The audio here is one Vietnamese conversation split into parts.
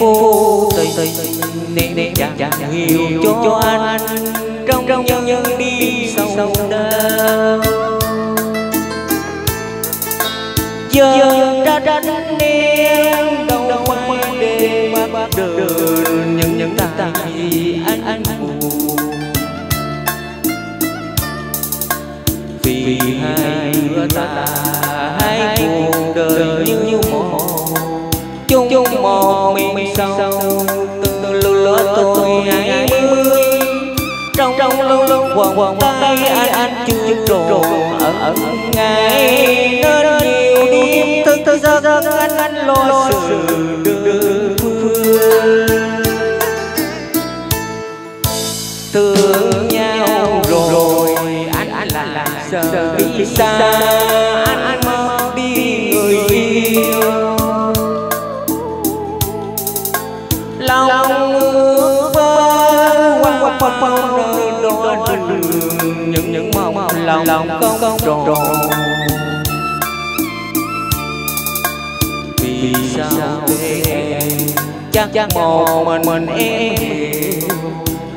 vô tình nên chẳng hiểu cho anh trong trong nhân nhân đi sâu đau. giờ ra đánh em đâu quay để bắt đường những những tay anh anh buồn. Vì hai đứa ta quần tay anh chưa trổ ở ở ngày nên nhiều đêm thức giấc giấc anh anh lo sự phương. Thương nhau rồi anh anh là là sợ đi xa. anh anh mất đi người yêu. lòng ước vơ qua qua qua những những mong lòng lòng không không tròn. vì sao em chắc chắc một mình mình em.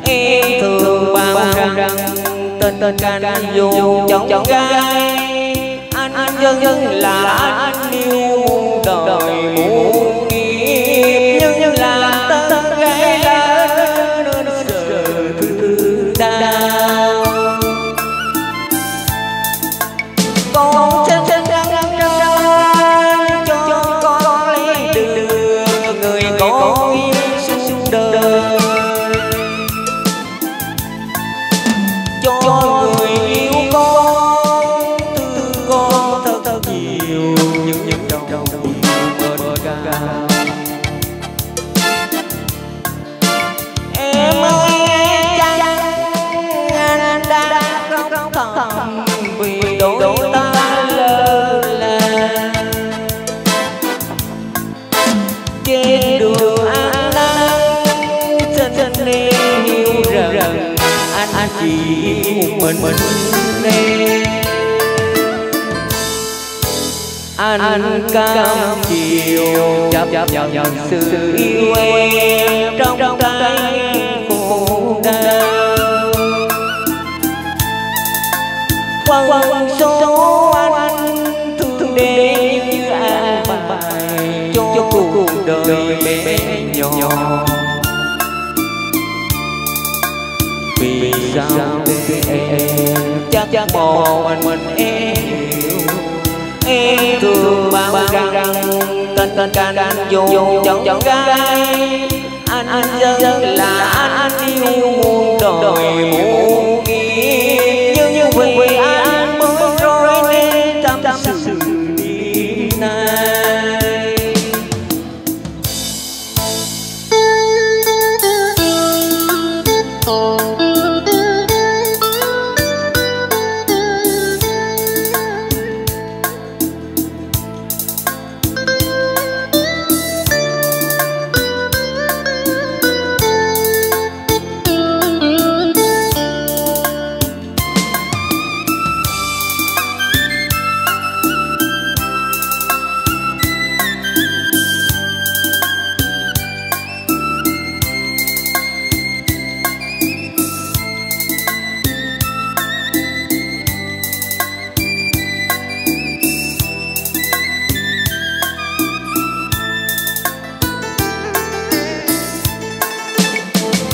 em. Thường bao rằng tên tên can dùng chọn chọn gái anh dân dân là anh yêu đời. muôn thật những những đầu đầu yêu ca em ơi, chăng anh đã không còn vì đôi ta lơ là? Trên đường anh đang chân xin hiểu rằng anh anh chỉ một mình mình em anh, anh cam chiều chấp nhận nhận sự yêu em trong trong tay khổ đau quăng quăng số anh thương đêm như an bài. cho cuộc đời bé nhỏ. vì sao để em? chắc chắc một mình mình em em thương bao rằng rằng tên tên can can dùng chọn chọn gái anh anh dân là anh yêu muôn đời muôn nghiệp nhưng nhưng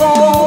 con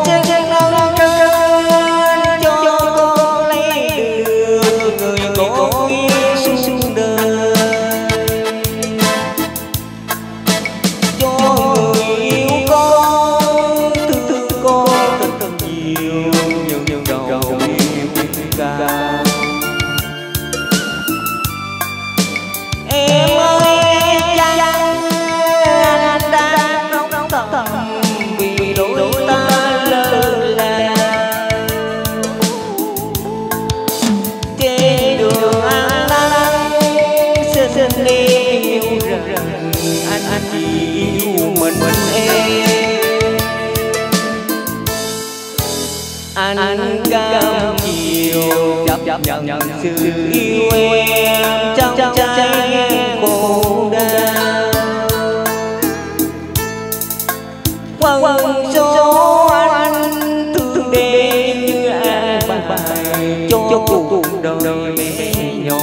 nhận sự yêu em trong trái khổ đau. Quăng số anh thương đêm như an bài, cho cuộc đời bé nhỏ.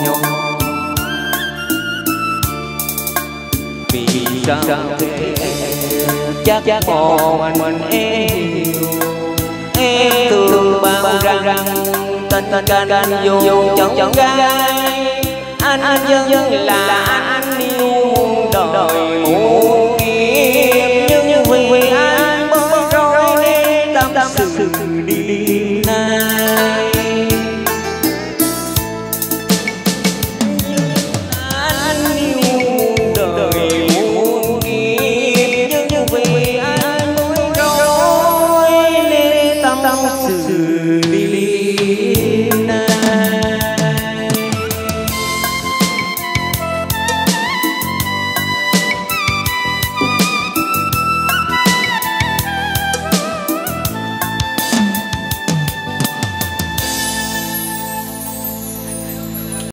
Vì sao thế? Chắc chắc còn mình em yêu. Em thương bao rằng tình tình can can dù chẳng chẳng gai. anh anh dân dân là anh yêu đời. muôn kiếp nhưng vì anh bối rối nên tâm tâm sự đi